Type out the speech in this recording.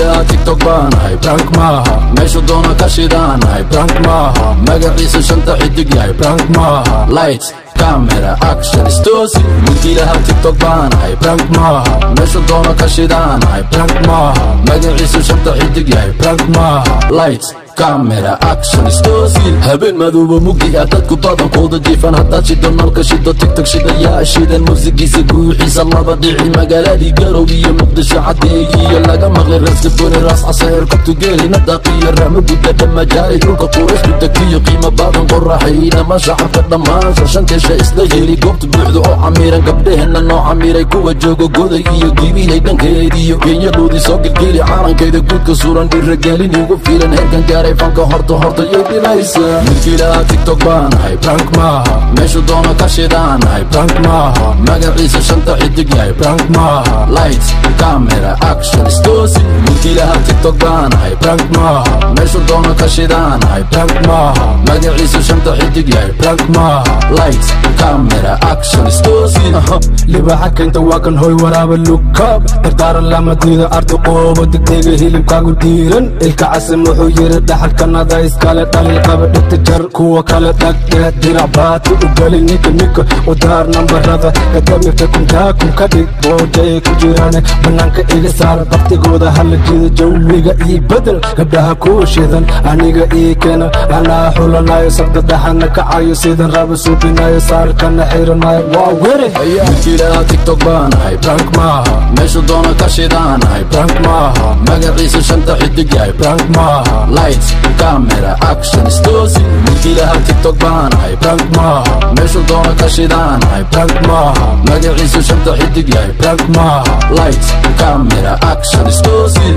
tiktok baanahay brank maaha meeshu doona ka shidaanahay brank maaha magaciisa shanta xidig yahay brank maaha light camera action stosi mulkiilaha tiktok baanahay brank maaha meeshu doona ka shidaanahay brank maaha magaciisa shanta xidig yahay brank maaha light camera action stosi habeen madooba mugi ah dadku badankooda jiifan haddaad shido nalka shido tiktok shidayaa shidan muusigiisa guuxiisa laba dhici magaaladii garow iyo muqdisho cadeegiyo laga maqlay raskaboni raas caseer kabtugeelina daqiyo rama gudda dhamajaari dhulka quurasku degiyo qiimo badan qoraxaynama shacabka dhammaan sharshankeesha isla heli goobta buuxda oo camiiran gabdhehena noo camiiray kuwa jooga goday iyo gibilay dhankeediyo kenyadoodii soo gelgeli caalankeeda guudka suran dhiragelin igu filan heerkan gaaray fanka horta horta yay dhilaysa milkiilaha tiktok baanahay brank maaha meeshu doona ka shidaanahay brank maaha magaciisa shanta xidig yahay brank maaha light camera action stosi milkiilaha tiktok baanahay brank maaha meeshu doona ka shidaanahay brank maaha magaciisa shanta xidig yahay brank maaha light camera action stosi libaxa keenta waa kan hoy waraaba lukab dardaaran lamadiida ardi qoobo degdega hilibkaagu diiran. Ilka casim wuxuu yiri dhaxalkanada iskale dhalin qaba dhigta jar. Kuwa kale dhagdhe dirac baati u gali ninka ninka. U daar nambarada kadamika kuntaakum ka dhig. Boojay ku jiraan banaanka iga saar. Baktigooda hala jida jawiga ii bedel. Gabdhaha kuwa shidan aniga ii keena. Anaa xulanayo sabda dhaxana kacayo sidan raba suubinayo saarkana xiranaayo. Waa were وحياتي تيك توك باناي برانك معها ماشو دونا تاشي داناي برانك معها مقاعيس وشنطة الدقاي برانك معها لايتس وكاميرا اكشن ستوزي قلتي لها تيك توك باناي برانك معها ماشو دونا تاشي داناي برانك معها مقاعيس وشنطة الدقاي برانك معها لايتس وكاميرا اكشن ستوزي